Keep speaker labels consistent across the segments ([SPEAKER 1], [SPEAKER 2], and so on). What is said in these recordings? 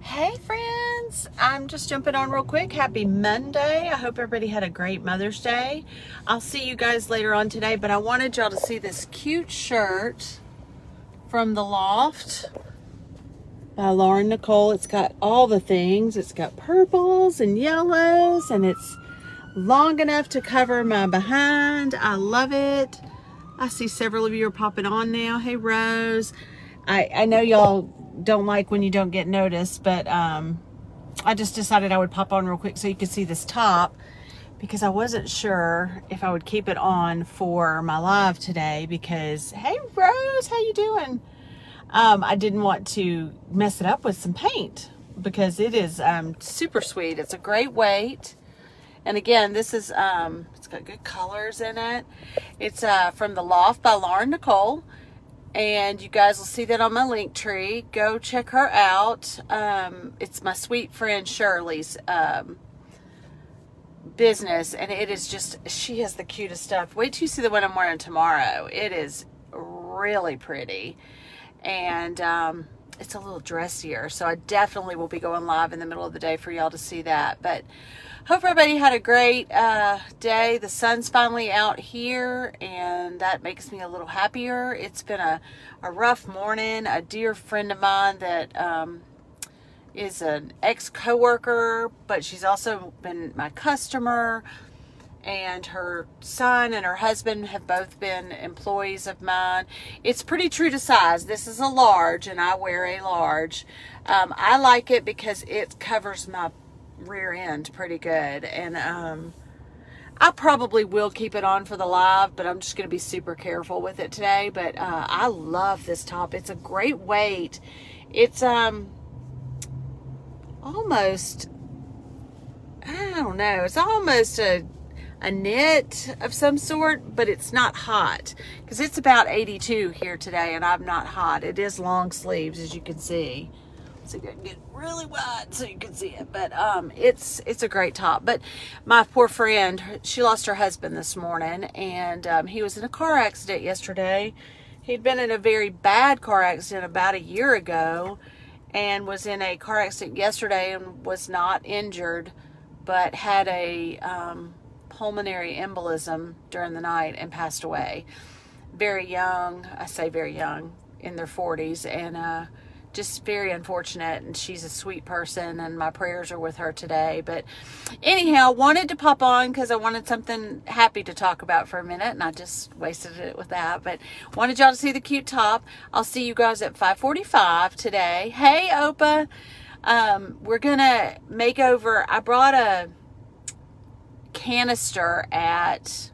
[SPEAKER 1] Hey friends, I'm just jumping on real quick. Happy Monday. I hope everybody had a great Mother's Day. I'll see you guys later on today, but I wanted y'all to see this cute shirt from The Loft by Lauren Nicole. It's got all the things. It's got purples and yellows and it's long enough to cover my behind. I love it. I see several of you are popping on now. Hey Rose. I, I know y'all don't like when you don't get noticed, but um, I just decided I would pop on real quick so you could see this top because I wasn't sure if I would keep it on for my live today because, hey Rose, how you doing? Um, I didn't want to mess it up with some paint because it is um, super sweet. It's a great weight. And again, this is, um, it's got good colors in it. It's uh, from The Loft by Lauren Nicole and you guys will see that on my Linktree. Go check her out. Um, it's my sweet friend Shirley's um, business, and it is just, she has the cutest stuff. Wait till you see the one I'm wearing tomorrow. It is really pretty, and um, it's a little dressier, so I definitely will be going live in the middle of the day for y'all to see that, but hope everybody had a great uh, day. The sun's finally out here, and that makes me a little happier. It's been a, a rough morning. A dear friend of mine that um, is an ex coworker, but she's also been my customer. And her son and her husband have both been employees of mine. It's pretty true to size. This is a large, and I wear a large. Um, I like it because it covers my rear end pretty good. And um, I probably will keep it on for the live, but I'm just going to be super careful with it today. But uh, I love this top. It's a great weight. It's um almost, I don't know, it's almost a, a knit of some sort, but it's not hot. Because it's about 82 here today and I'm not hot. It is long sleeves, as you can see. So you can get really wide so you can see it. But um it's it's a great top. But my poor friend she lost her husband this morning and um, he was in a car accident yesterday. He'd been in a very bad car accident about a year ago and was in a car accident yesterday and was not injured but had a um, pulmonary embolism during the night and passed away. Very young i say very young in their 40s and uh just very unfortunate and she's a sweet person and my prayers are with her today. But anyhow wanted to pop on because i wanted something happy to talk about for a minute and i just wasted it with that. But wanted y'all to see the cute top. I'll see you guys at 5:45 today. Hey opa. Um, we're gonna make over i brought a canister at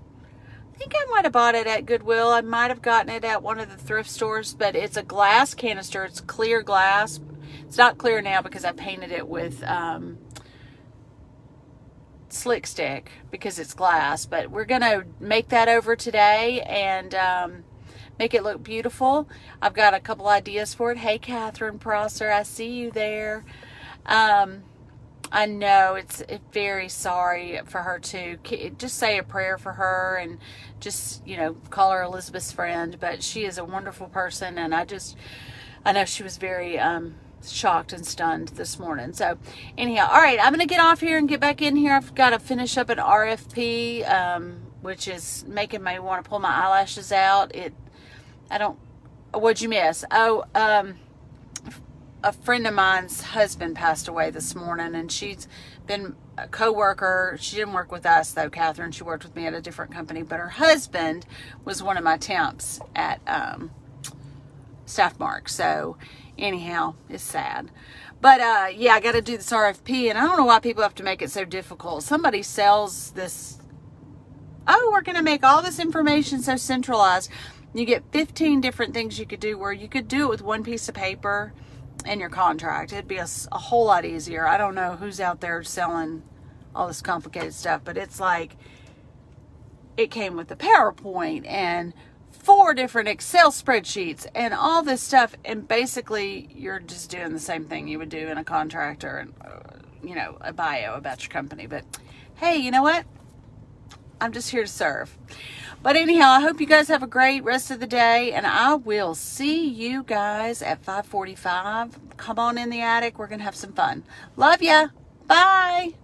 [SPEAKER 1] I think I might have bought it at Goodwill. I might have gotten it at one of the thrift stores, but it's a glass canister. It's clear glass. It's not clear now because I painted it with um, slick stick because it's glass, but we're going to make that over today and um, make it look beautiful. I've got a couple ideas for it. Hey, Catherine Prosser, I see you there. Um, I know it's very sorry for her too. Just say a prayer for her and just, you know, call her Elizabeth's friend. But she is a wonderful person and I just, I know she was very um, shocked and stunned this morning. So anyhow, all right, I'm going to get off here and get back in here. I've got to finish up an RFP, um, which is making me want to pull my eyelashes out. It, I don't, what'd you miss? Oh, um, a friend of mine's husband passed away this morning and she's been a co-worker. She didn't work with us though catherine. She worked with me at a different company. But her husband was one of my temps at um, Staffmark. So anyhow it's sad. But uh, yeah i got to do this rfp and i don't know why people have to make it so difficult. Somebody sells this. Oh we're going to make all this information so centralized. You get 15 different things you could do where you could do it with one piece of paper in your contract. It'd be a, a whole lot easier. I don't know who's out there selling all this complicated stuff, but it's like it came with the PowerPoint and four different Excel spreadsheets and all this stuff. And basically, you're just doing the same thing you would do in a contractor and, uh, you know, a bio about your company. But hey, you know what? I'm just here to serve. But anyhow, I hope you guys have a great rest of the day, and I will see you guys at 545. Come on in the attic. We're going to have some fun. Love ya. Bye.